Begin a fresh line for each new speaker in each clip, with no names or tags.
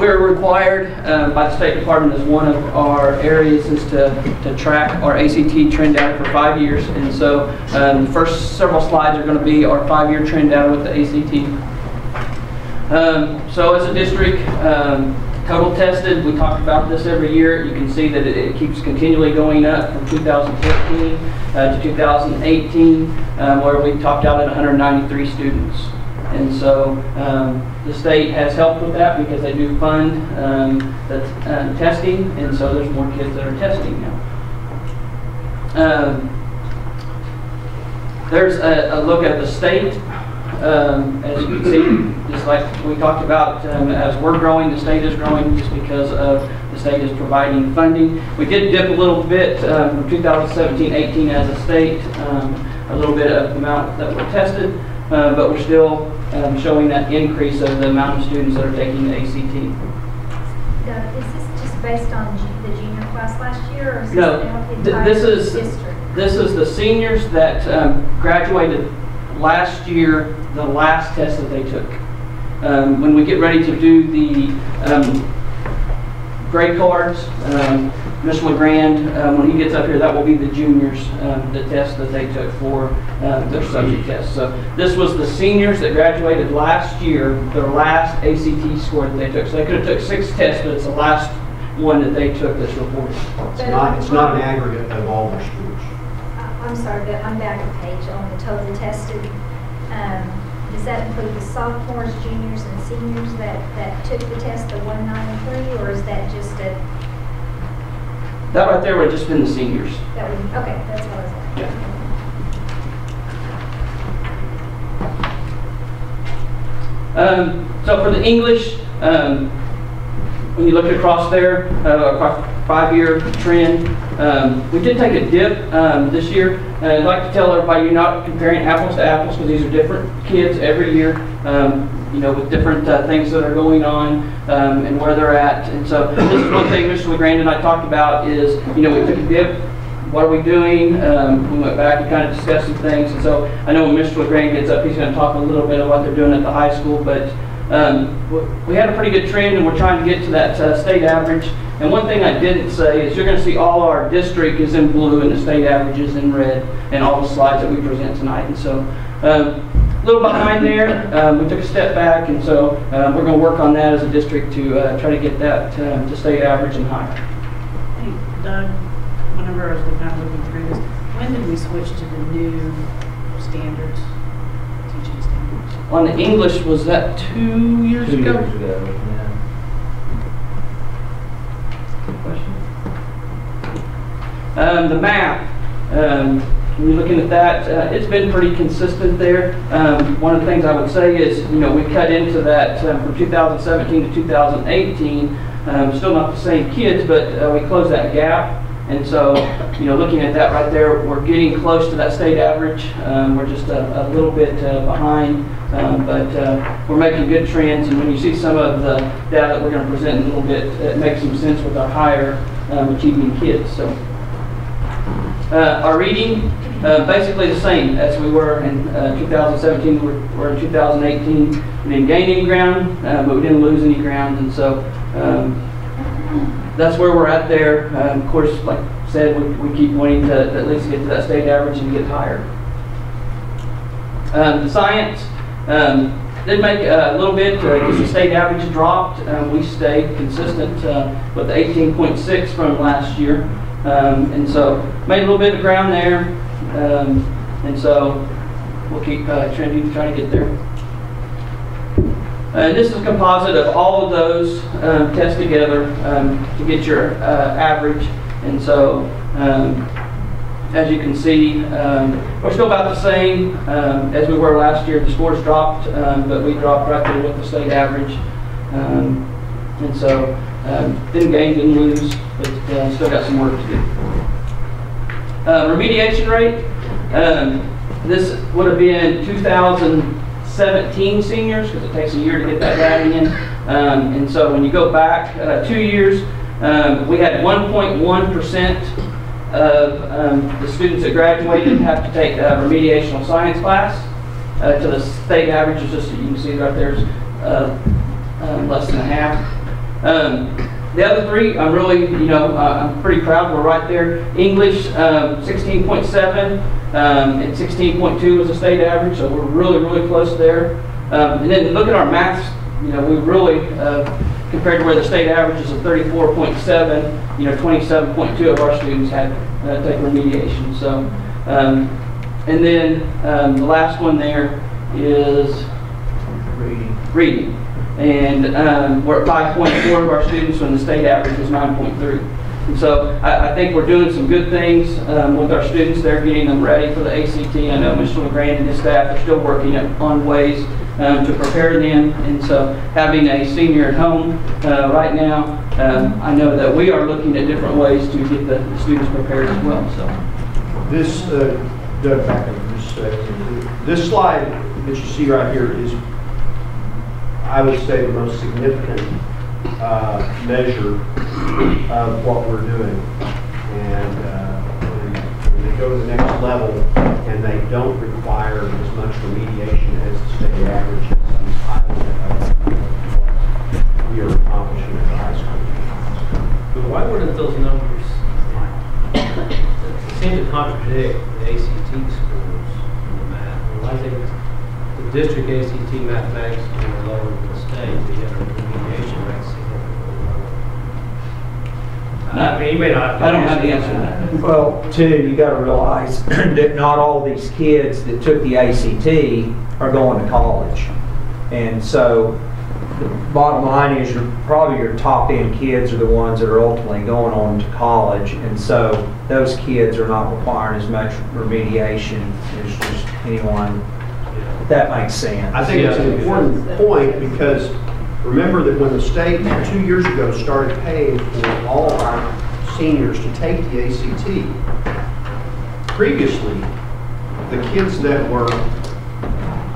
we're required um, by the State Department as one of our areas is to, to track our ACT trend data for five years. And so um, the first several slides are going to be our five-year trend data with the ACT. Um, so as a district, um, total tested, we talk about this every year. You can see that it, it keeps continually going up from 2014 uh, to 2018, um, where we topped out at 193 students. And so um, the state has helped with that because they do fund um, the uh, testing, and so there's more kids that are testing now. Um, there's a, a look at the state um, as you can see, just like we talked about, um, as we're growing, the state is growing just because of the state is providing funding. We did dip a little bit um, from 2017-18 as a state, a little bit of the amount that were tested, uh, but we're still um, showing that increase of the amount of students that are taking the ACT.
Doug, is just based on the junior class last year, or is this
No, th- this is-
district?
This is the seniors that um, graduated last year, the last test that they took. Um, When we get ready to do the um, grade cards, um, Mr. LeGrand, um, when he gets up here, that will be the juniors, um, the test that they took for um, their subject test. So this was the seniors that graduated last year, their last ACT score that they took. So they could have took six tests, but it's the last one that they took that's reported.
It's not, it's not an aggregate of all the schools.
I- I'm sorry, but I'm back a page on the total tested. Um, Does that include the sophomores, juniors, and seniors that, that took the test, the 193, or is that just a,
That right there would have just been the seniors.
that would, okay, that's what I was asking.
Um, so for the English, um, when you look across there, uh, five-year trend, um, we did take a dip um, this year. And I'd like to tell everybody you're not comparing apples to apples because these are different kids every year, um, you know, with different uh, things that are going on um, and where they're at. And so this is one thing Mr. LeGrand and I talked about is, you know, we took a dip what are we doing? Um, we went back and kind of discussed some things. And so I know when Mr. LeGrand gets up, he's going to talk a little bit of what they're doing at the high school. But um, we had a pretty good trend, and we're trying to get to that uh, state average. And one thing I didn't say is you're going to see all our district is in blue and the state average is in red and all the slides that we present tonight. And so um, a little behind there, um, we took a step back, and so uh, we're going to work on that as a district to uh, try to get that uh, to state average and higher.
Hey, Doug, whenever I was kind of looking through this, when did we switch to the new standards, teaching standards?
On the English, was that two years
Two
ago?
years ago, yeah.
Good question. Um, the map. um, when you're looking at that, uh, it's been pretty consistent there. Um, one of the things I would say is, you know, we cut into that um, from 2017 to 2018. Um, still not the same kids, but uh, we closed that gap. And so, you know, looking at that right there, we're getting close to that state average. Um, we're just a, a little bit uh, behind, um, but uh, we're making good trends. And when you see some of the data that we're going to present in a little bit, it makes some sense with our higher um, achieving kids. So, uh, our reading, uh, basically the same as we were in uh, 2017. We're, we're in 2018. We didn't gain any ground, uh, but we didn't lose any ground. And so, um, that's where we're at there. Um, of course, like I said, we, we keep wanting to at least get to that state average and get higher. Um, the science um, did make a little bit because the state average dropped. Um, we stayed consistent uh, with the 18.6 from last year, um, and so made a little bit of ground there. Um, and so we'll keep uh, trending to try to get there. Uh, this is a composite of all of those um, tests together um, to get your uh, average. And so, um, as you can see, um, we're still about the same um, as we were last year. The scores dropped, um, but we dropped right there with the state average. And so, didn't gain, didn't lose, but uh, still got some work to do. Uh, remediation rate, um, this would have been 2017 seniors, because it takes a year to get that data in. Um, and so when you go back uh, two years, um, we had 1.1% of um, the students that graduated have to take a remediational science class. Uh, to the state average is just, you can see right there's uh, um, less than half. The other three, I'm really, you know, uh, I'm pretty proud, we're right there. English, um, 16.7, um, and 16.2 was the state average, so we're really, really close there. Um, and then look at our maths, you know, we really, uh, compared to where the state average is of 34.7, you know, 27.2 of our students had uh, taken remediation. So, um, and then um, the last one there is
Reading.
reading. And um, we're at 5.4 of our students when the state average was 9.3. And so I, I think we're doing some good things um, with our students. They're getting them ready for the ACT. I know Mr. LeGrand and his staff are still working on ways um, to prepare them. And so having a senior at home uh, right now, um, I know that we are looking at different ways to get the students prepared as well. So.
This, uh, Doug, back up just. This slide that you see right here is, I would say, the most significant uh, measure of what we're doing. And uh, when when they go to the next level and they don't require as much remediation as the state average, what we are accomplishing at the high school.
But why wouldn't those numbers seem to contradict the ACT scores in the math? Well, I think the district ACT mathematics is more lower than the state, but yet our remediation rate's significantly lower. I mean, you may not.
I don't have the answer to that.
Well, too, you gotta realize that not all these kids that took the ACT are going to college. And so, the bottom line is, your probably your top end kids are the ones that are ultimately going on to college. And so, those kids are not requiring as much remediation as just anyone, if that makes sense.
I think it's an important point because remember that when the state two years ago started paying for all of our seniors to take the ACT, previously, the kids that were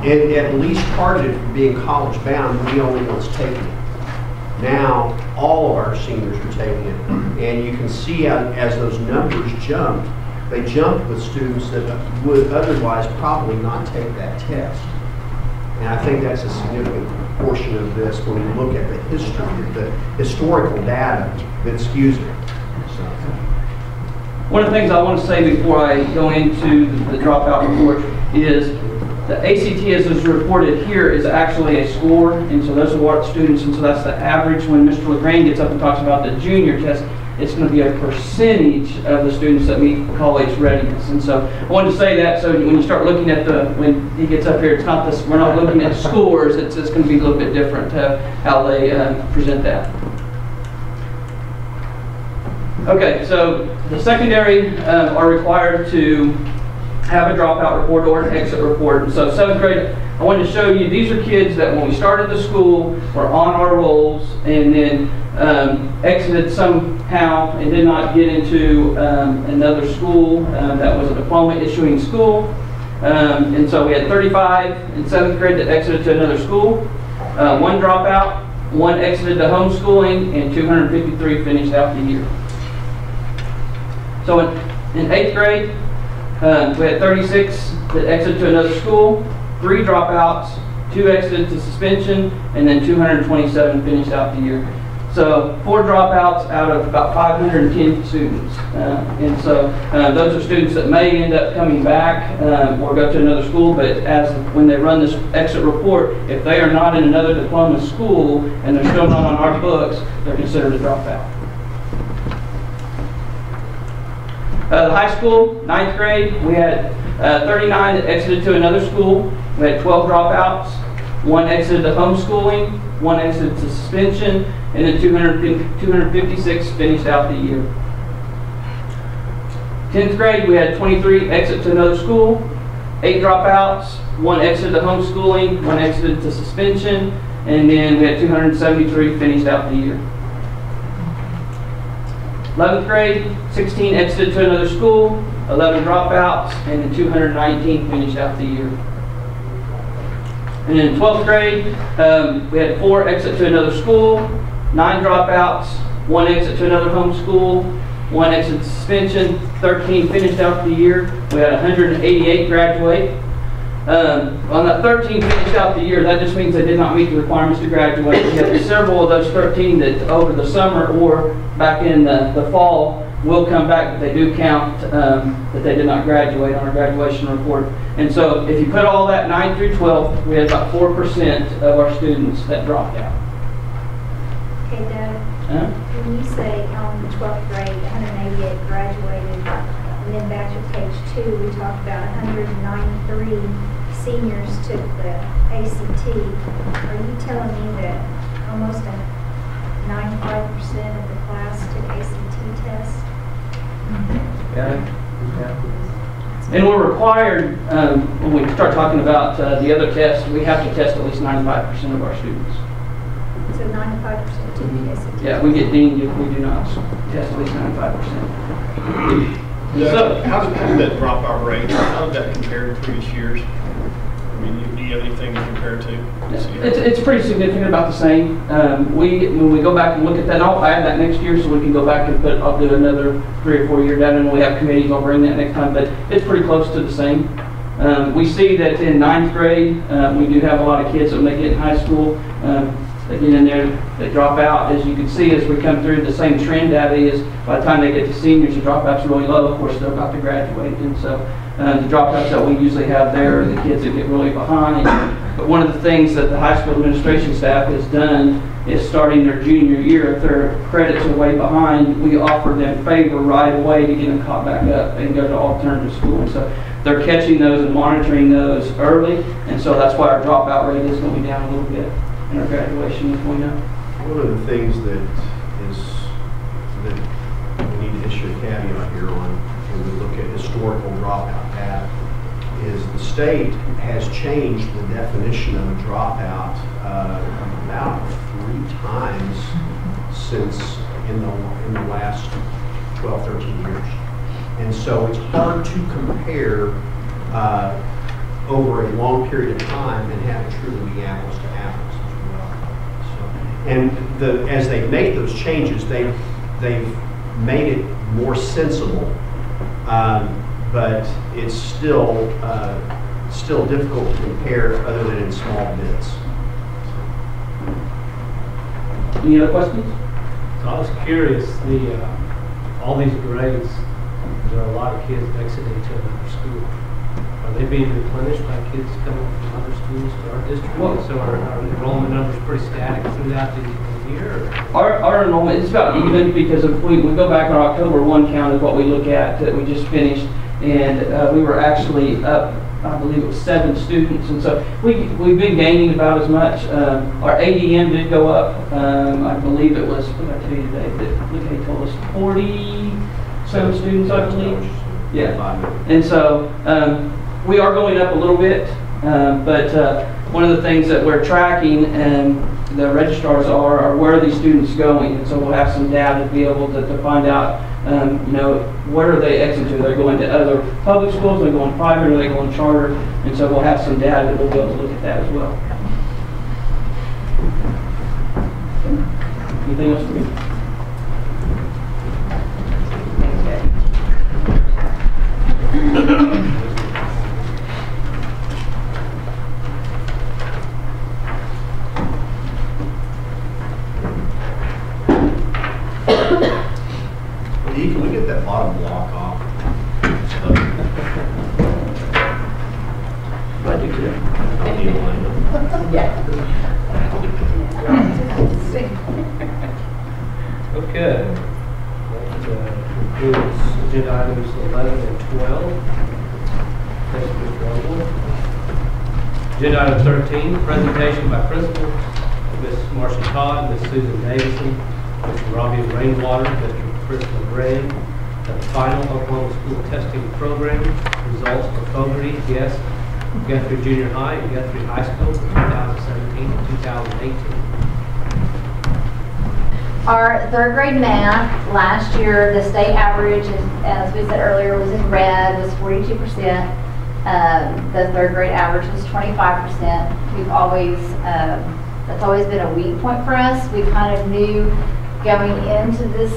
at, at least targeted for being college bound were the only ones taking it. Now, all of our seniors are taking it, and you can see a- as those numbers jumped, they jumped with students that would otherwise probably not take that test. And I think that's a significant portion of this when you look at the history, the historical data that skews it. So,
One of the things I want to say before I go into the dropout report is the ACT as is reported here is actually a score, and so those are what students, and so that's the average. When Mr. LeGrand gets up and talks about the junior test, it's going to be a percentage of the students that meet college readiness. And so I wanted to say that, so when you start looking at the, when he gets up here, it's not this, we're not looking at scores, it's, it's going to be a little bit different uh, how they uh, present that. Okay, so the secondary um, are required to have a dropout report or an exit report. And so seventh grade, I wanted to show you, these are kids that when we started the school were on our rolls and then um, exited somehow and did not get into um, another school um, that was a diploma issuing school. Um, and so we had 35 in seventh grade that exited to another school, uh, one dropout, one exited to homeschooling, and 253 finished out the year. So in, in eighth grade, um, we had 36 that exited to another school, three dropouts, two exited to suspension, and then 227 finished out the year. So four dropouts out of about 510 students. Uh, and so uh, those are students that may end up coming back um, or go to another school, but as when they run this exit report, if they are not in another diploma school and they're still not on our books, they're considered a dropout. Uh, high school, ninth grade, we had uh, 39 that exited to another school. We had 12 dropouts. One exited to homeschooling, one exited to suspension, and then 250 256 finished out the year. 10th grade, we had 23 exit to another school, eight dropouts, one exited to homeschooling, one exited to suspension, and then we had 273 finished out the year. 11th grade, 16 exited to another school, 11 dropouts, and then 219 finished out the year. And in 12th grade, um, we had four exit to another school, nine dropouts, one exit to another homeschool, one exit suspension, 13 finished out the year. We had 188 graduate. Um, On that 13 finished out the year, that just means they did not meet the requirements to graduate. We have several of those 13 that over the summer or back in the the fall will come back, but they do count um, that they did not graduate on our graduation report. And so if you put all that 9 through 12, we had about 4% of our students that dropped out.
Okay, Doug,
Huh?
when you say on the 12th grade, 188 graduated, and then back to page two, we talked about 193 seniors took the ACT. Are you telling me that almost a 95% of the class took ACT test?
Yeah, yeah.
And we're required, um, when we start talking about uh, the other tests, we have to test at least 95% of our students.
So 95% took the ACT.
Yeah, we get deemed if we do not test at least 95%.
Yeah,
So-
How did how did that dropout rate, how did that compare to previous years? I mean, you- do you have anything to compare to?
It's, it's pretty significant, about the same. Um, we, when we go back and look at that, I'll add that next year so we can go back and put, I'll do another three or four year data and we have committees, I'll bring that next time, but it's pretty close to the same. Um, we see that in ninth grade, uh, we do have a lot of kids that when they get in high school, um, they get in there, they drop out. As you can see, as we come through, the same trend data is by the time they get to seniors, the dropout's really low. Of course, they're about to graduate. And so uh, the dropouts that we usually have there the kids that get really behind. But one of the things that the high school administration staff has done is starting their junior year, if their credits are way behind, we offer them favor right away to get them caught back up and go to alternative school. So they're catching those and monitoring those early. And so that's why our dropout rate is going down a little bit and our graduation is going up.
One of the things that is, that we need to issue a caveat here on, when we look at historical dropout data, is the state has changed the definition of a dropout uh, about three times since in the, in the last 12, 13 years. And so it's hard to compare uh, over a long period of time and have it truly be apples to apples as well. So, And the, as they make those changes, they, they've made it more sensible, um, but it's still, uh, still difficult to compare other than in small bits.
Any other questions?
So I was curious, the, uh, all these grades, there are a lot of kids exiting to another school. Are they being replenished by kids coming from other schools to our district?
Well-
So are our enrollment numbers pretty static throughout the the year? or-
Our, our enrollment is about even because if we, we go back on October 1 count is what we look at that we just finished. And uh, we were actually up, I believe it was seven students. And so we, we've been gaining about as much. Um, Our ADM did go up. Um, I believe it was, what did I tell you today? That, they told us 47 students, I believe. Yeah. And so, um, we are going up a little bit, um, but, uh, one of the things that we're tracking and the registrars are, are where are these students going? And so we'll have some data to be able to, to find out, um, you know, where are they exiting? They're going to other public schools, they're going private, or they going charter? And so we'll have some data that we'll be able to look at that as well. Anything else for?
Dee, can we get that bottom block off?
I do too.
I'll need a line.
Okay. That uh, concludes agenda items 11 and 12. Thank you, Mr. Ogle. Agenda item 13, presentation by principal, Ms. Marcia Todd, Ms. Susan Davison, Mr. Robbie Rainwater, Mr. Chris LeGrand, the final Oklahoma School Testing Program results for Fogarty, yes, Guthrie Junior High and Guthrie High School for 2017 and 2018.
Our third grade math, last year, the state average, as- we said earlier, was in red, was 42%. Um, The third grade average was 25%. We've always, um, that's always been a weak point for us. We kind of knew going into this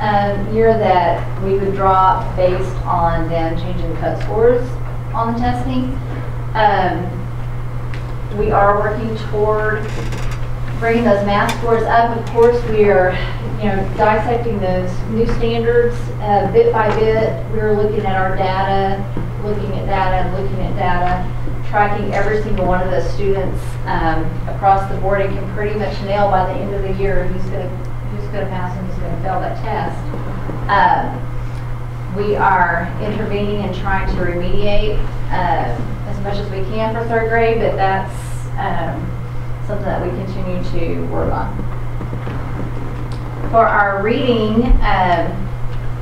um, year that we would drop based on them changing the cut scores on the testing. Um, we are working toward bringing those math scores up. Of course, we are, you know, dissecting those new standards uh, bit by bit. We're looking at our data, looking at data, looking at data, tracking every single one of those students um, across the board and can pretty much nail by the end of the year who's going to who's going to pass and who's going to fail that test. Um, we are intervening and trying to remediate um, as much as we can for third grade, but that's um, something that we continue to work on. For our reading, um,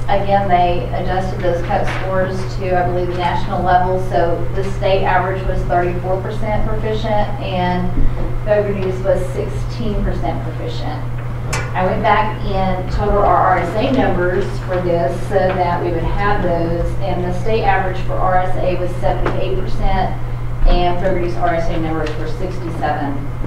again, they adjusted those cut scores to, I believe, the national level. So the state average was 34% proficient and News was 16% proficient. I went back and totaled our RSA numbers for this so that we would have those, and the state average for RSA was 78%, and Fairview's RSA numbers were 67%.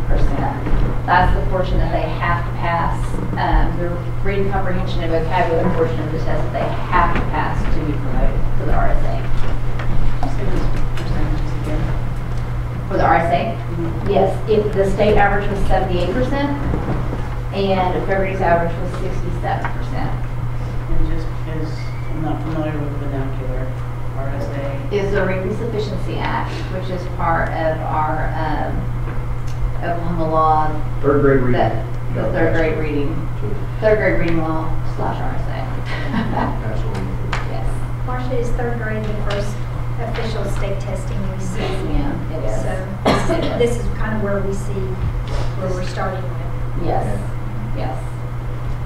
That's the portion that they have to pass, um, the reading comprehension and vocabulary portion of the test that they have to pass to be promoted for the RSA.
Say those percentages again.
For the RSA, yes, if the state average was 78%, and Fairview's average was 67%.
And just because I'm not familiar with the vernacular, RSA.
is the Reading Sufficiency Act, which is part of our um, Oklahoma law,
Third grade reading.
that, the third grade reading, third grade reading law slash RSA.
Absolutely.
Yes,
Marcia, is third grade the first official state testing we see?
yes ma'am, it is.
So
It is.
this is kind of where we see, where we're starting with.
Yes, yes.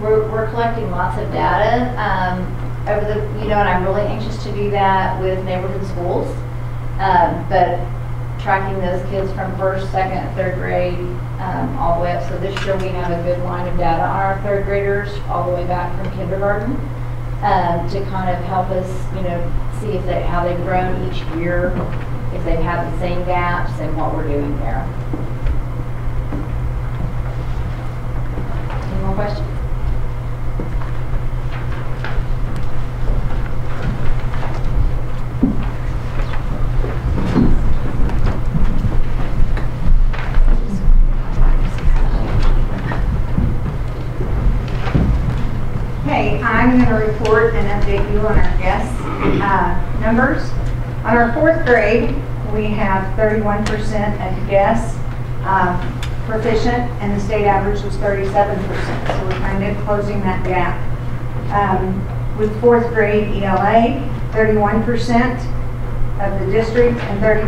We're, we're collecting lots of data, um, over the, you know, and I'm really anxious to do that with neighborhood schools. Um, but tracking those kids from first, second, third grade, um, all the way up. So this year we have a good line of data on our third graders, all the way back from kindergarten, um, to kind of help us, you know, see if they, how they've grown each year, if they've had the same gaps and what we're doing there. Any more questions?
Okay, I'm going to report and update you on our guest uh, numbers. On our fourth grade, we have 31% of guests um, proficient, and the state average was 37%. So we're kind of closing that gap. Um, With fourth grade ELA, 31% of the district and 30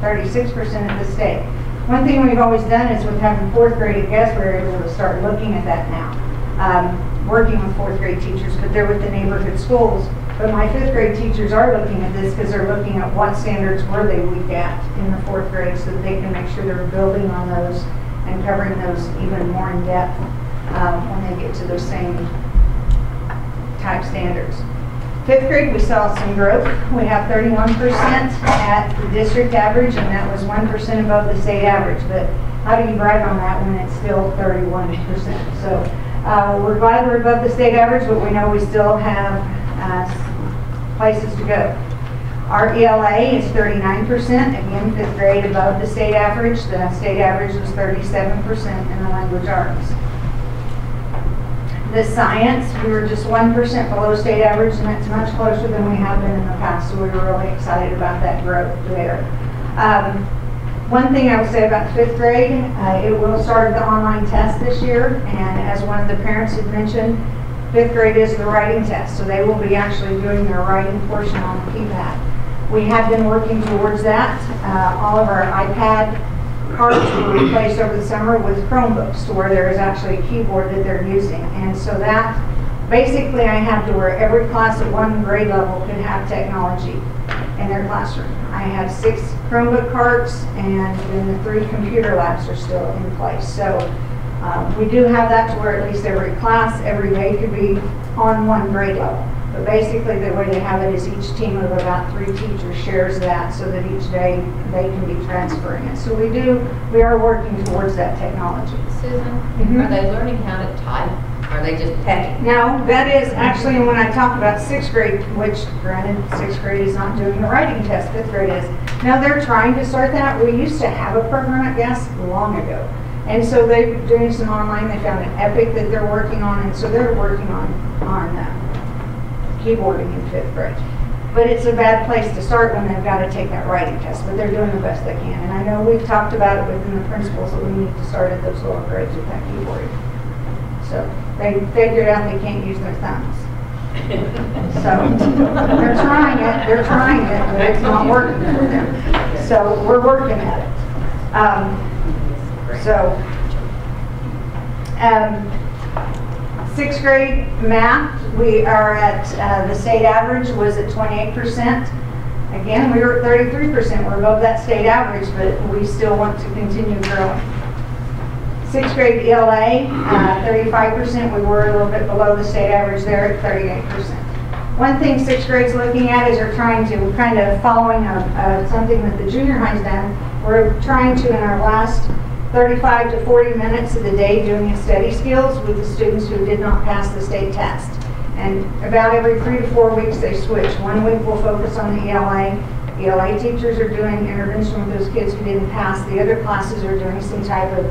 36% of the state. One thing we've always done is with having fourth grade guests, we're able to start looking at that now. Um, working with fourth grade teachers, but they're with the neighborhood schools. But my fifth grade teachers are looking at this because they're looking at what standards were they weak at in the fourth grade so that they can make sure they're building on those and covering those even more in depth um, when they get to those same type standards. Fifth grade, we saw some growth. We have 31% at the district average, and that was 1% above the state average. But how do you brag on that when it's still 31%? So uh, we're glad we're above the state average, but we know we still have uh, places to go. Our ELA is 39%, again, fifth grade above the state average. The state average was 37% in the language arts. The science, we were just 1% below state average, and that's much closer than we have been in the past, so we were really excited about that growth there. Um, One thing I would say about fifth grade, uh, it will start the online test this year, and as one of the parents had mentioned, fifth grade is the writing test, so they will be actually doing their writing portion on the keypad. We have been working towards that. Uh, All of our iPad cards were replaced over the summer with Chromebooks to where there is actually a keyboard that they're using. And so that, basically I have to where every class at one grade level could have technology in their classroom. I have six Chromebook carts and then the three computer labs are still in place. So um, we do have that to where at least every class, every day could be on one grade level. But basically, the way they have it is each team of about three teachers shares that so that each day they can be transferring it. So we do, we are working towards that technology.
Susan,
Mhm.
are they learning how to type?
Are they just pecking?
No, that is actually when I talk about sixth grade, which granted, sixth grade is not doing the writing test, fifth grade is. Now they're trying to start that. We used to have a program at Guess long ago. And so they're doing some online, they found an Epic that they're working on, and so they're working on, on uh, keyboarding in fifth grade. But it's a bad place to start when they've got to take that writing test, but they're doing the best they can. And I know we've talked about it within the principals that we need to start at those lower grades with that keyboarding. So they figured out they can't use their thumbs. So they're trying it, they're trying it, but it's not working for them. So we're working at it. Um, So, um, sixth grade math, we are at, uh, the state average was at 28%. Again, we were at 33%, we're above that state average, but we still want to continue growing. Sixth grade ELA, uh, 35%, we were a little bit below the state average there at 38%. One thing sixth grade's looking at is they're trying to, kind of following a, a- something that the junior high's done, we're trying to, in our last 35 to 40 minutes of the day, doing a study skills with the students who did not pass the state test. And about every three to four weeks, they switch. One week we'll focus on the ELA. ELA teachers are doing intervention with those kids who didn't pass. The other classes are doing some type of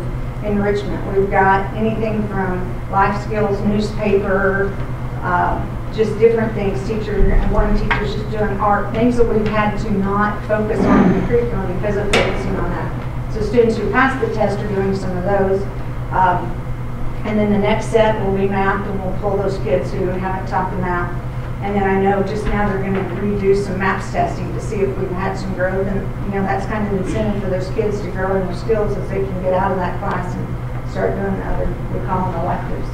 enrichment. We've got anything from life skills, newspaper, um, just different things. Teacher, one teacher's just doing art, things that we've had to not focus on in the curriculum because of focusing on that. So students who pass the test are doing some of those. Um, and then the next set will be math, and we'll pull those kids who haven't taught the math. And then I know just now they're gonna redo some MAPS testing to see if we've had some growth, and, you know, that's kind of an incentive for those kids to grow in their skills as they can get out of that class and start doing other, we call them electives,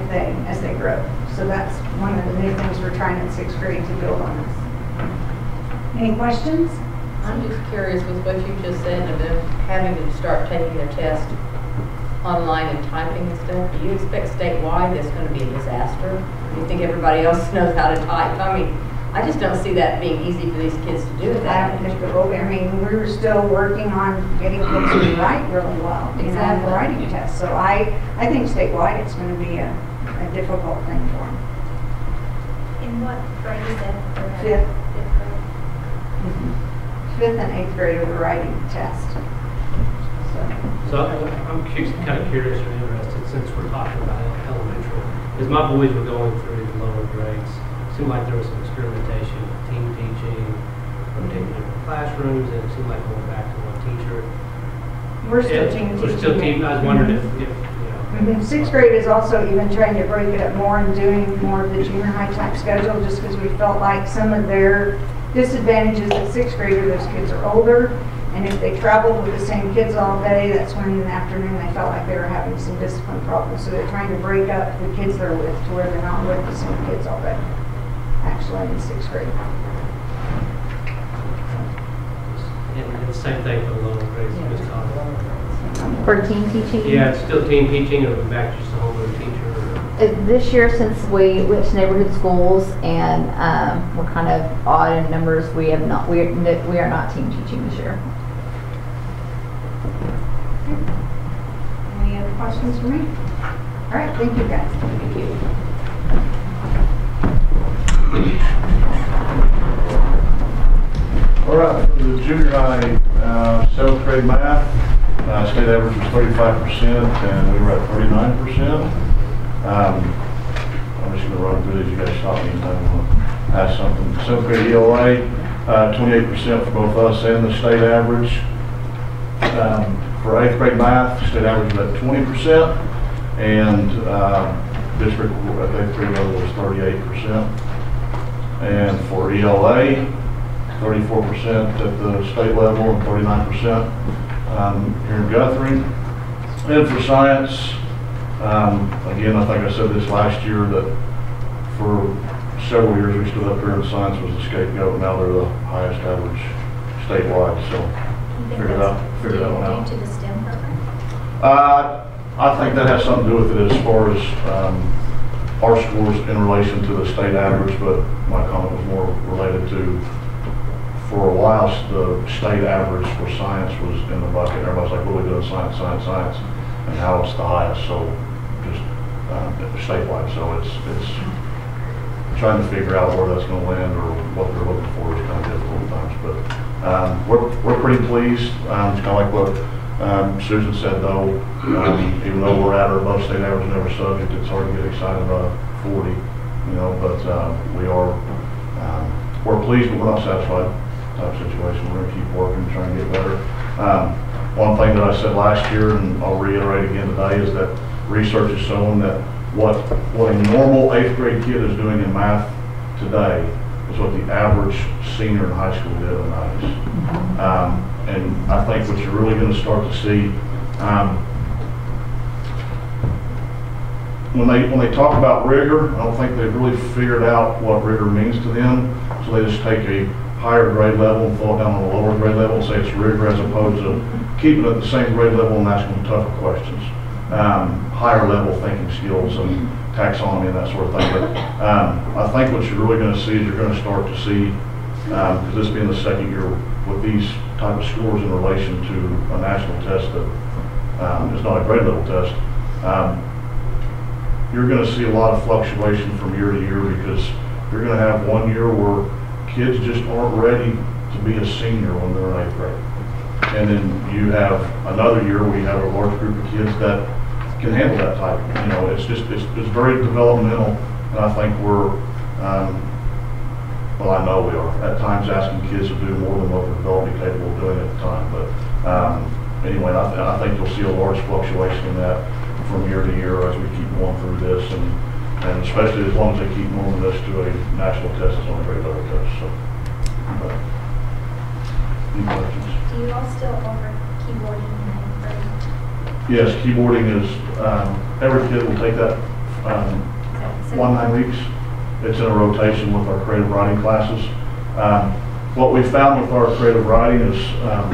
if they, as they grow. So that's one of the new things we're trying in sixth grade to build on this. Any questions?
I'm just curious with what you just said, about having to start taking their test online and typing and stuff. Do you expect statewide that's gonna be a disaster? Do you think everybody else knows how to type? I mean, I just don't see that being easy for these kids to do at
I
that
don't
age.
think it will be. I mean, we were still working on getting kids to write really well, you know, the writing test. So I, I think statewide, it's gonna be a, a difficult thing for them.
In what grade is that?
Fifth.
Fifth grade. Mm-hmm.
Fifth and eighth grade are the writing test. So,
So I'm kind of curious or interested, since we're talking about elementary, as my boys were going through the lower grades, it seemed like there was some experimentation, with team teaching, rotating different classrooms, and it seemed like going back to one teacher.
We're still team
We're still team, I was wondering if, if, you know.
Mhm. Sixth grade is also even trying to break it up more and doing more of the junior high type schedule, just because we felt like some of their disadvantages at sixth grade are those kids are older, and if they traveled with the same kids all day, that's when in the afternoon they felt like they were having some discipline problems. So they're trying to break up the kids they're with to where they're not with the same kids all day, actually in sixth grade.
And and the same thing for the lower grades, you just talked about.
For team teaching?
Yeah, it's still team teaching, It or back to just a homeroom teacher, or?
Uh, This year, since we went to neighborhood schools and um, we're kind of odd in numbers, we have not, we are, we are not team teaching this year.
Any other questions for me? All right, thank you guys. Thank you.
All right, for the junior high, uh, seventh grade math, uh, state average was thirty-five percent, and we were at thirty-nine percent. Um, I'm just gonna run through these, you guys stop me anytime you want to ask something. Seventh grade ELA, uh, twenty-eight percent for both us and the state average. Um, For eighth grade math, state average was at twenty percent, and uh, district at eighth grade level was thirty-eight percent. And for ELA, thirty-four percent at the state level and thirty-nine percent um, here in Guthrie. And for science, um, again, I think I said this last year, that for several years, we stood up here and science was the scapegoat, now they're the highest average statewide, so.
You think
Figured out, figured that one out.
Due to the STEM program?
Uh, I think that has something to do with it as far as, um, our scores in relation to the state average, but my comment was more related to, for a while, the state average for science was in the bucket. Everybody's like, what are we doing, science, science, science? And now it's the highest, so uh, statewide. So it's, it's trying to figure out where that's gonna land or what they're looking for is kind of difficult at times. But, um, we're, we're pretty pleased. Um, it's kind of like what, um, Susan said though, um, even though we're at or above state average in every subject, it's hard to get excited about forty, you know, but, uh, we are, um, we're pleased, but we're not satisfied type situation. We're gonna keep working, trying to get better. Um, one thing that I said last year, and I'll reiterate again today, is that research is showing that what, what a normal eighth grade kid is doing in math today is what the average senior in high school did in nineties. Um, and I think what you're really gonna start to see, um, when they, when they talk about rigor, I don't think they've really figured out what rigor means to them. So they just take a higher grade level and it down on a lower grade level and say it's rigor as opposed to keeping it at the same grade level and asking tougher questions. Um, higher level thinking skills and taxonomy and that sort of thing. But, um, I think what you're really gonna see is you're gonna start to see, um, because this being the second year with these type of scores in relation to a national test that, um, is not a grade level test, um, you're gonna see a lot of fluctuation from year to year because you're gonna have one year where kids just aren't ready to be a senior when they're in eighth grade. And then you have another year where you have a large group of kids that can handle that type, you know, it's just, it's, it's very developmental. And I think we're, um, well, I know we are, at times asking kids to do more than what they're developmentally capable of doing at the time. But, um, anyway, I, th- I think you'll see a large fluctuation in that from year to year as we keep going through this and, and especially as long as they keep moving this to a national test, it's on a grade level test, so. but, Any questions?
Do you all still offer keyboarding?
Yes, keyboarding is, um, every kid will take that, um, one nine weeks. It's in a rotation with our creative writing classes. Um, What we found with our creative writing is um,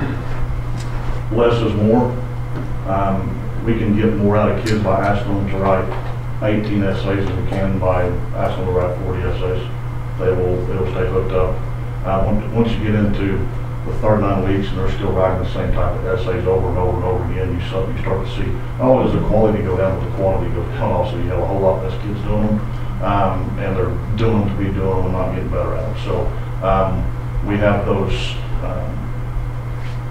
less is more. Um, We can get more out of kids by asking them to write 18 essays than we can by asking them to write 40 essays. They will, they will stay hooked up. Uh, Once once you get into the third nine weeks and they're still writing the same type of essays over and over and over again, you start, you start to see, not only does the quality go down, but the quantity goes down also. You have a whole lot less kids doing them, um, and they're doing them to be doing them and not getting better at them. So, um, we have those, um,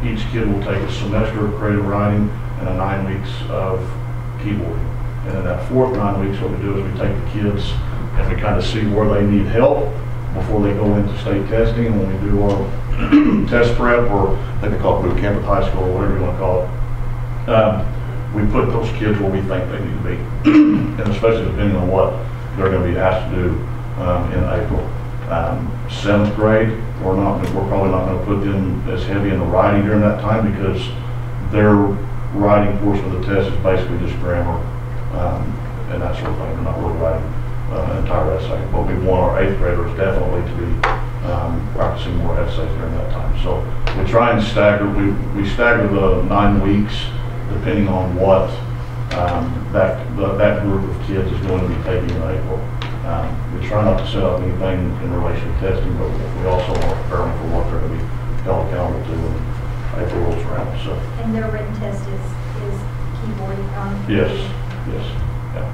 each kid will take a semester of creative writing and a nine weeks of keyboarding. And in that fourth nine weeks, what we do is we take the kids and we kind of see where they need help before they go into state testing. And when we do our test prep, or I think they call it boot camp at high school, or whatever you want to call it, um, we put those kids where we think they need to be. And especially depending on what they're going to be asked to do um, in April. Um, Seventh grade, we're not, we're probably not going to put them as heavy in the writing during that time because their writing portion of the test is basically just grammar um, and that sort of thing. They're not really writing uh, entire essay. But we want our eighth graders definitely to be um, practicing more essays during that time. So we try and stagger, we, we stagger the nine weeks depending on what um, that, the- that group of kids is going to be taking in April. Um, We try not to set up anything in relation to testing, but we also want to prepare them for what they're going to be held accountable to when April rolls around, so.
And their written test is, is keyboarding on?
Yes, yes, yeah.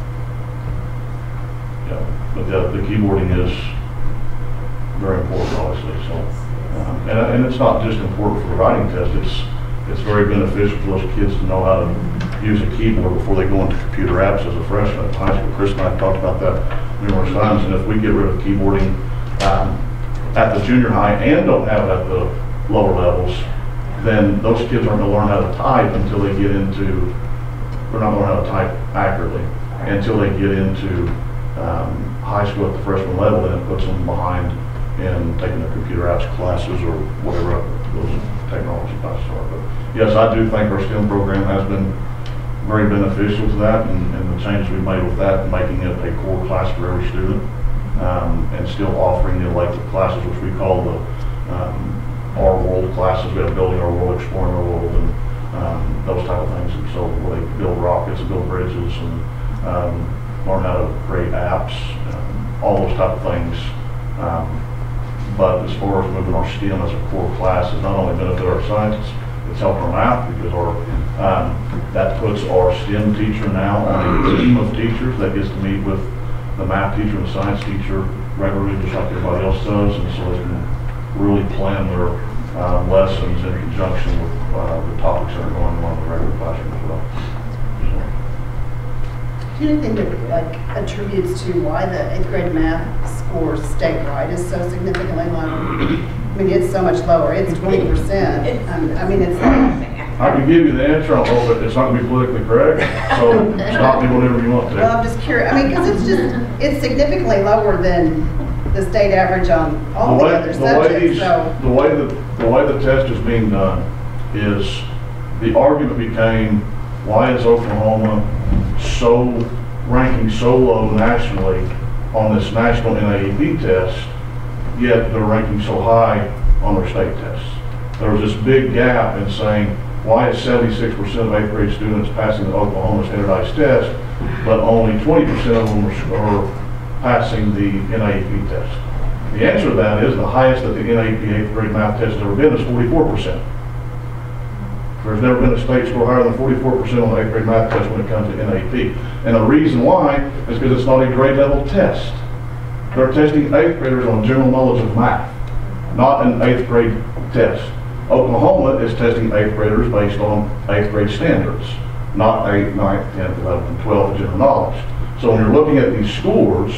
Yeah, but the, the keyboarding is very important, obviously, so. um, And, and it's not just important for the writing test, it's, it's very beneficial for those kids to know how to use a keyboard before they go into computer apps as a freshman in high school. Chris and I talked about that numerous times, and if we get rid of keyboarding, um, at the junior high and don't have it at the lower levels, then those kids aren't gonna learn how to type until they get into they're not gonna learn how to type accurately until they get into um, high school at the freshman level, and it puts them behind in taking the computer apps classes or whatever those technology classes are. But yes, I do think our STEM program has been very beneficial to that, and, and the changes we've made with that, making it a core class for every student, um, and still offering the elective classes, which we call the um, our world classes. We have building our world, exploring our world, and um, those type of things. And so they build rockets, and build bridges, and um, learn how to create apps, um, all those type of things. Um, but as far as moving our STEM as a core class, is not only benefit our scientists, It's helping our math because our, um, that puts our STEM teacher now on a team of teachers that gets to meet with the math teacher and science teacher regularly, just like everybody else does, and so they can really plan their um, lessons in conjunction with uh, the topics that are going on in the regular classroom as well. So,
Do you think that like attributes to why the eighth grade math score statewide is so significantly low? I mean, it's so much lower, it's twenty percent. I mean, it's,
I can give you the answer, I don't know, but it's not gonna be politically correct, so stop me whenever you want to.
well, I'm
to.
just curious, I mean, because it's just, it's significantly lower than the state average on all
The
the
way,
other
the way
subjects,
these,
so.
the way the, the way the test is being done is, the argument became, why is Oklahoma so, ranking so low nationally on this national NAEP test, yet they're ranking so high on their state tests? There was this big gap in saying, why is seventy-six percent of eighth grade students passing the Oklahoma standardized test, but only twenty percent of them are, are passing the NAEP test? The answer to that is the highest that the NAEP eighth grade math test has ever been is forty-four percent. There's never been a state score higher than forty-four percent on the eighth grade math test when it comes to NAEP. And the reason why is because it's not a grade level test. They're testing eighth graders on general knowledge of math, not an eighth grade test. Oklahoma is testing eighth graders based on eighth grade standards, not eighth, ninth, tenth, eleventh, and twelfth general knowledge. So when you're looking at these scores,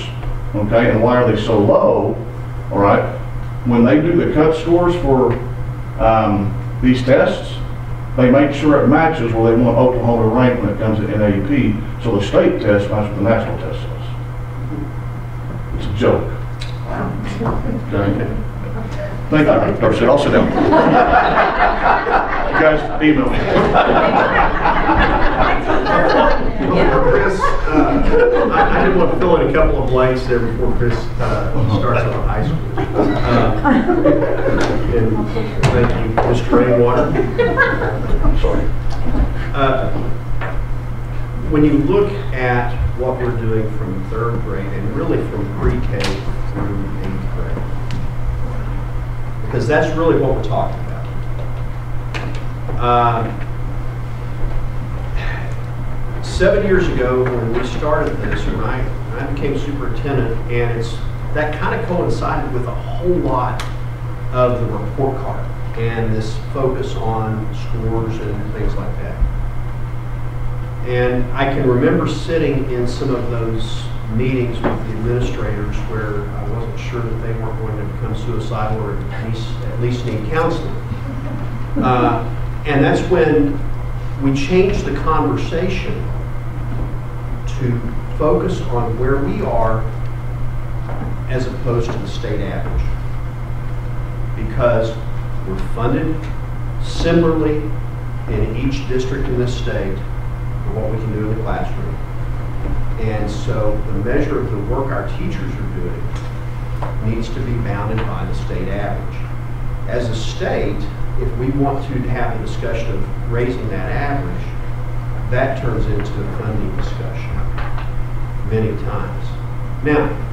okay, and why are they so low, all right? When they do the cut scores for um, these tests, they make sure it matches where they want Oklahoma to rank when it comes to NAEP, so the state test matches what the national test says. It's a joke. Okay? Thank you, Darcy, I'll sit down. You guys, email me.
Chris, uh, I I did want to fill in a couple of blanks there before Chris uh, starts on high school. Thank you, Mr. Rainwater.
I'm sorry.
Uh, When you look at what we're doing from third grade and really from pre-K through eighth grade, because that's really what we're talking about. Uh, Seven years ago, when we started this, when I, when I became superintendent, and it's, that kind of coincided with a whole lot of the report card and this focus on scores and things like that. And I can remember sitting in some of those meetings with the administrators where I wasn't sure that they weren't going to become suicidal or at least, at least need counseling. Uh, And that's when we changed the conversation to focus on where we are as opposed to the state average. Because we're funded similarly in each district in this state for what we can do in the classroom. And so the measure of the work our teachers are doing needs to be bounded by the state average. As a state, if we want to have a discussion of raising that average, that turns into a funding discussion many times. Now,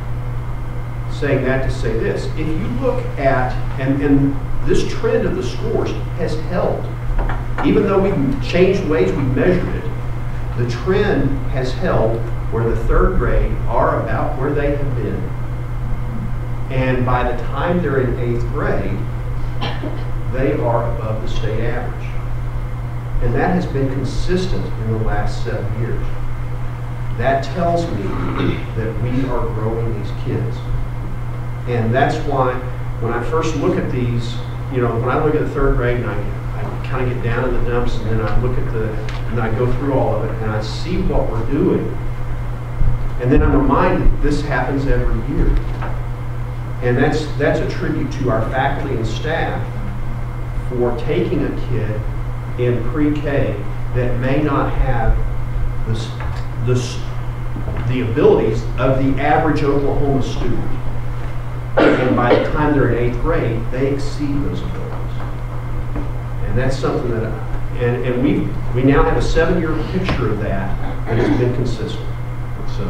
saying that to say this, if you look at, and, and this trend of the scores has held, even though we've changed ways we measured it, the trend has held where the third grade are about where they have been. And by the time they're in eighth grade, they are above the state average. And that has been consistent in the last seven years. That tells me that we are growing these kids. And that's why, when I first look at these, you know, when I look at the third grade and I, I kind of get down in the dumps and then I look at the, and I go through all of it and I see what we're doing. And then I'm reminded this happens every year. And that's, that's a tribute to our faculty and staff for taking a kid in pre-K that may not have this, this, the abilities of the average Oklahoma student. And by the time they're in eighth grade, they exceed those abilities. And that's something that, and, and we, we now have a seven-year picture of that that has been consistent. So,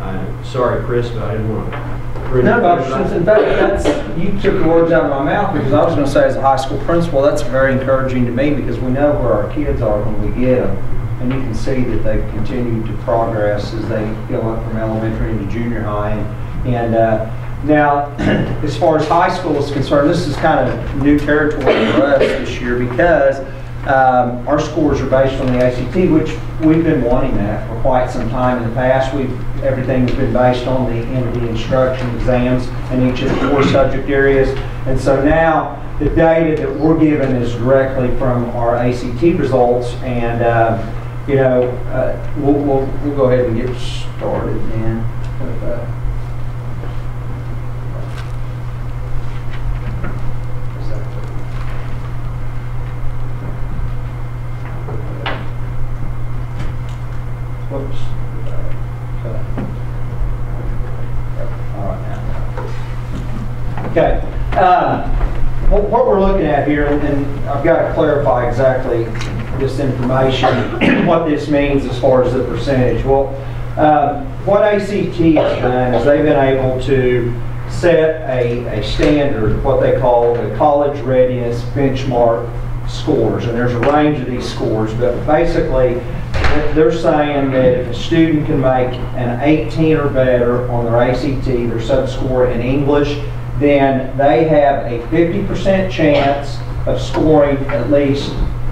uh, sorry, Chris, but I didn't want to
No. Simpson, in fact, that's, you took the words out of my mouth because I was going to say as a high school principal, that's very encouraging to me because we know where our kids are when we get them. And you can see that they've continued to progress as they go up from elementary into junior high. And, and, uh, now, as far as high school is concerned, this is kind of new territory for us this year because um, our scores are based on the ACT, which we've been wanting that for quite some time in the past. We've, everything's been based on the end of the instruction exams in each of the four subject areas. And so now, the data that we're given is directly from our ACT results. And, uh, you know, uh, we'll, we'll, we'll go ahead and get started then. with, uh, Whoops. Okay. All right, now. Okay. um, What what here, and I've got to clarify exactly this information, what this means as far as the percentage. Well, um, what ACT has done is they've been able to set a, a standard, what they call the college readiness benchmark scores. And there's a range of these scores, but basically, they're saying that if a student can make an 18 or better on their ACT, their sub-score in English, then they have a 50% chance of scoring at least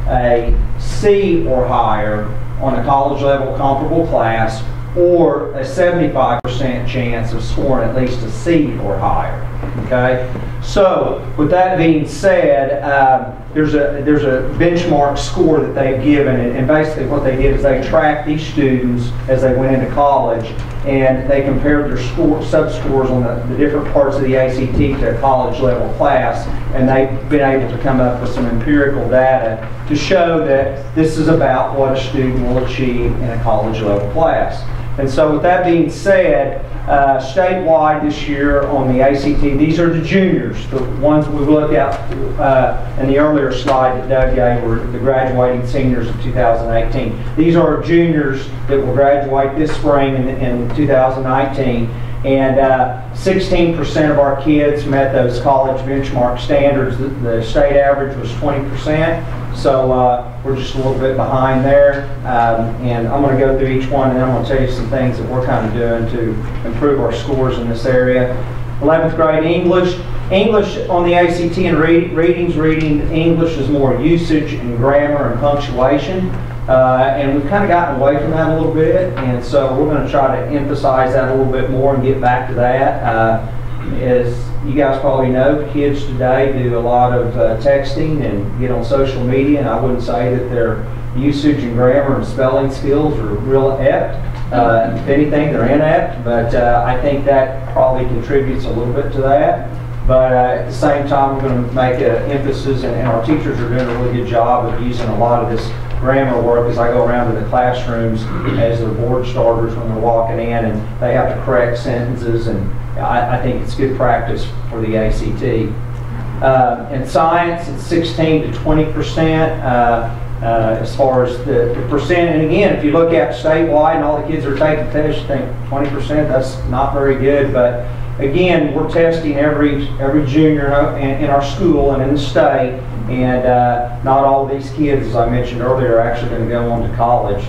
a C or higher on a college level comparable class, or a 75% chance of scoring at least a C or higher. Okay? So, with that being said, um, there's a there's a benchmark score that they've given, and, and basically what they did is they tracked these students as they went into college, and they compared their score sub-scores on the, the different parts of the ACT to a college level class, and they've been able to come up with some empirical data to show that this is about what a student will achieve in a college level class. And so with that being said, uh, statewide this year on the ACT, these are the juniors, the ones we looked at uh, in the earlier slide that Doug gave were the graduating seniors of 2018. These are juniors that will graduate this spring in, in 2019. And uh, 16% of our kids met those college benchmark standards. The, the state average was 20%. So uh, we're just a little bit behind there. Um, and I'm going to go through each one and I'm going to tell you some things that we're kind of doing to improve our scores in this area. 11th grade English. English on the ACT and read, readings, reading English is more usage and grammar and punctuation. Uh, and we've kind of gotten away from that a little bit, and so we're going to try to emphasize that a little bit more and get back to that. Uh, as you guys probably know, kids today do a lot of uh, texting and get on social media, and I wouldn't say that their usage and grammar and spelling skills are real apt. Uh, if anything, they're inept, but uh, I think that probably contributes a little bit to that. But uh, at the same time, we're going to make an emphasis, and, and our teachers are doing a really good job of using a lot of this grammar work as I go around to the classrooms as their board starters when they're walking in and they have to correct sentences and I, I think it's good practice for the ACT. Uh, in science, it's 16 to 20 percent. Uh, uh, as far as the, the, percent, and again, if you look at statewide and all the kids are taking tests, you think 20%, that's not very good, but again, we're testing every every junior in, in our school and in the state, and uh, not all these kids, as I mentioned earlier, are actually going to go on to college.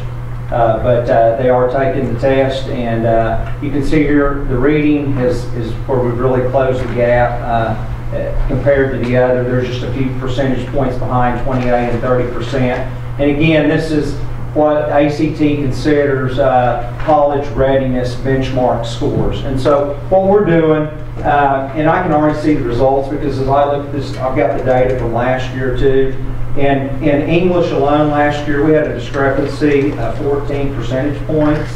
Uh, but uh, they are taking the test, and uh, you can see here the reading is, is where we've really closed the gap uh, compared to the other. There's just a few percentage points behind 28 and 30 percent. And again, this is what ACT considers uh, college readiness benchmark scores. And so what we're doing, uh, and I can already see the results because as I look at this, I've got the data from last year too. And in English alone last year, we had a discrepancy of 14 percentage points,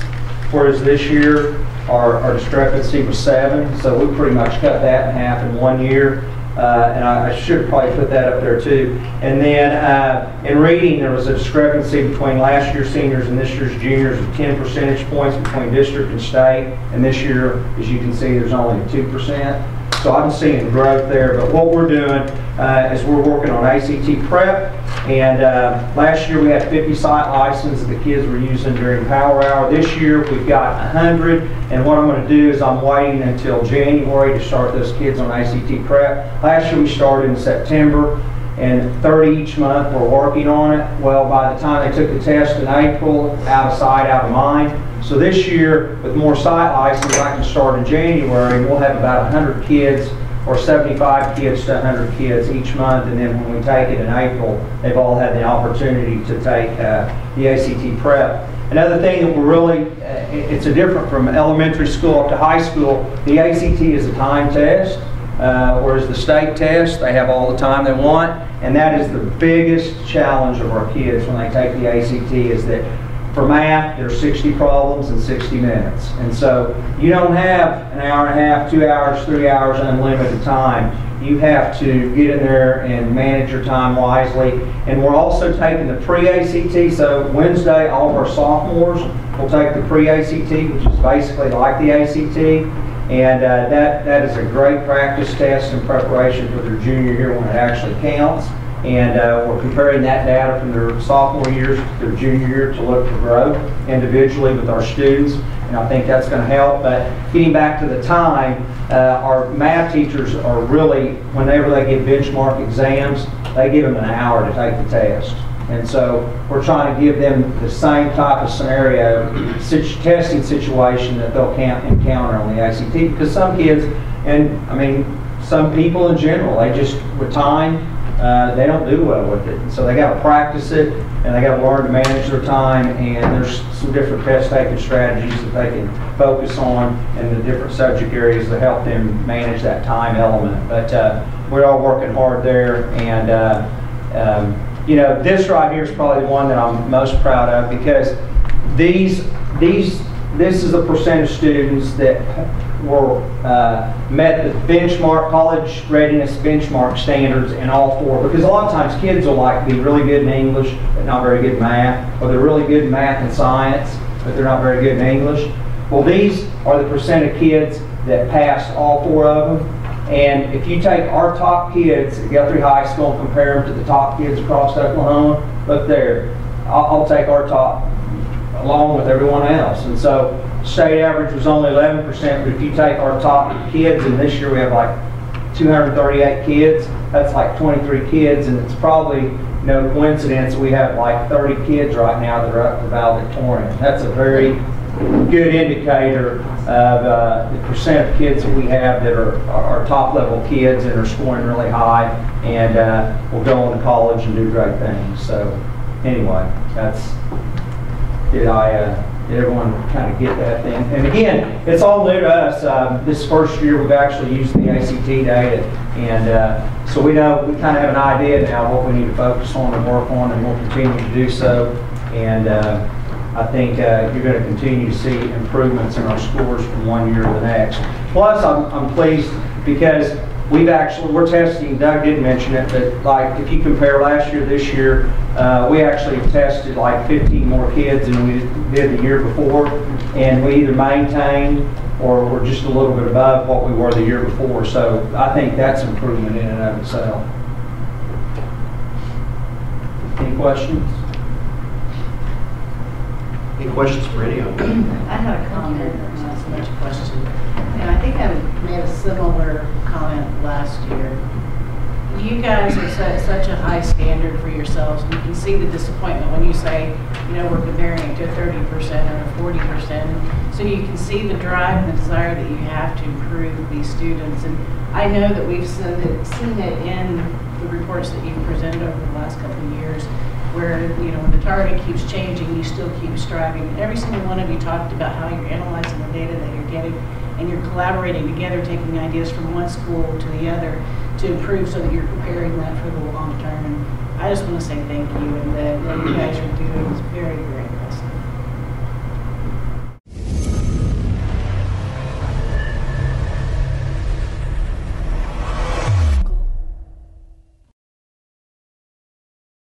whereas this year our, our discrepancy was seven. So we pretty much cut that in half in one year. Uh, and I, I, should probably put that up there too. And then uh, in reading, there was a discrepancy between last year's seniors and this year's juniors of 10 percentage points between district and state. And this year, as you can see, there's only 2%. So I'm seeing growth there, but what we're doing uh, is we're working on ACT prep. And uh, last year, we had 50 site licenses the kids were using during Power Hour. This year, we've got 100. And what I'm going to do is I'm waiting until January to start those kids on ACT prep. Last year, we started in September and 30 each month, we're working on it. Well, by the time they took the test in April, out of sight, out of mind. So this year, with more site licenses, I can start in January, and we'll have about 100 kids, or 75 kids to 100 kids each month, and then when we take it in April, they've all had the opportunity to take uh, the ACT prep. Another thing that we're really, uh, it's a different from elementary school up to high school, the ACT is a time test. Uh, Whereas the state test, they have all the time they want, and that is the biggest challenge of our kids when they take the ACT, is that for math, there's 60 problems in 60 minutes. And so you don't have an hour and a half, two hours, three hours, unlimited time. You have to get in there and manage your time wisely. And we're also taking the pre-ACT, so Wednesday, all of our sophomores will take the pre-ACT, which is basically like the ACT. And uh, that, that is a great practice test in preparation for their junior year when it actually counts. And uh, we're comparing that data from their sophomore years to their junior year to look for growth individually with our students. And I think that's going to help. But getting back to the time, uh, our math teachers are really, whenever they give benchmark exams, they give them an hour to take the test. And so we're trying to give them the same type of scenario, testing situation that they'll count, encounter on the ACT. Because some kids, and I mean, some people in general, they just, with time, uh, they don't do well with it. So they got to practice it, and they got to learn to manage their time, and there's some different test-taking strategies that they can focus on in the different subject areas to help them manage that time element. But uh, we're all working hard there, and uh, um, you know, this right here is probably the one that I'm most proud of because these, these, this is the percent of students that were, uh, met the benchmark, college readiness benchmark standards in all four. Because a lot of times kids will like be really good in English, but not very good in math, or they're really good in math and science, but they're not very good in English. Well, these are the percent of kids that passed all four of them. And if you take our top kids at Guthrie High School and compare them to the top kids across Oklahoma, look there. I'll, I'll take our top along with everyone else. And so state average was only 11%, but if you take our top kids, and this year we have like 238 kids, that's like 23 kids, and it's probably no coincidence we have like 30 kids right now that are up for valedictorian. That's a very good indicator of uh, the percent of kids that we have that are, are top level kids and are scoring really high and uh, will go on to college and do great things. So anyway, that's, did I, uh, did everyone kind of get that thing? And again, it's all new to us. Um, This first year, we've actually used the ACT data. And uh, so we know, we kind of have an idea now what we need to focus on and work on, and we'll continue to do so. And uh, I think uh, you're going to continue to see improvements in our scores from one year to the next. Plus, I'm, I'm pleased because we've actually, we're testing, Doug didn't mention it, but like if you compare last year, to this year, uh, we actually tested like 15 more kids than we did the year before. And we either maintained or we're just a little bit above what we were the year before. So I think that's improvement in and of itself. Any questions?
Any questions for any of them?
I had a comment, not so much a question. And I think I made a similar comment last year. You guys have set such a high standard for yourselves, and you can see the disappointment when you say, you know, we're comparing it to a thirty percent or a forty percent. So you can see the drive and the desire that you have to improve these students. And I know that we've seen it, seen it in the reports that you've presented over the last couple of years, where, you know, when the target keeps changing, you still keep striving. Every single one of you talked about how you're analyzing the data that you're getting, and you're collaborating together, taking ideas from one school to the other to improve so that you're preparing that for the long term. And I just want to say thank you, and that, that, you